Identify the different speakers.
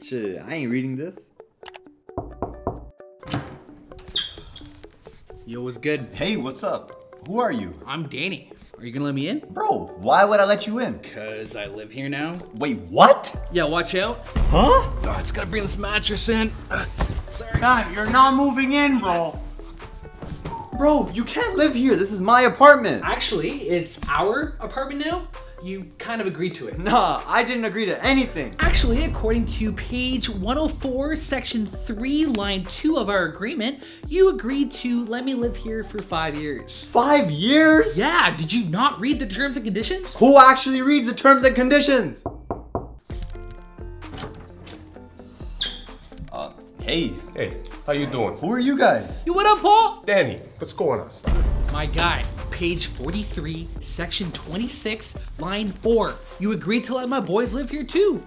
Speaker 1: Shit, I ain't reading this.
Speaker 2: Yo, what's good?
Speaker 3: Hey, what's up? Who are you?
Speaker 2: I'm Danny. Are you gonna let me in?
Speaker 3: Bro, why would I let you in?
Speaker 2: Cause I live here now.
Speaker 3: Wait, what?
Speaker 2: Yeah, watch out.
Speaker 3: Huh?
Speaker 2: Oh, it's gotta bring this mattress in. Uh, sorry.
Speaker 1: God, you're not moving in, bro. Bro, you can't live here. This is my apartment.
Speaker 2: Actually, it's our apartment now. You kind of agreed to it.
Speaker 1: Nah, I didn't agree to anything.
Speaker 2: Actually, according to page 104, section 3, line 2 of our agreement, you agreed to let me live here for five years.
Speaker 1: Five years?
Speaker 2: Yeah, did you not read the terms and conditions?
Speaker 1: Who actually reads the terms and conditions?
Speaker 3: Uh, hey,
Speaker 4: Hey, how you doing?
Speaker 3: who are you guys?
Speaker 2: You what up, Paul?
Speaker 4: Danny, what's going on?
Speaker 2: My guy, page 43, section 26, line 4. You agreed to let my boys live here too.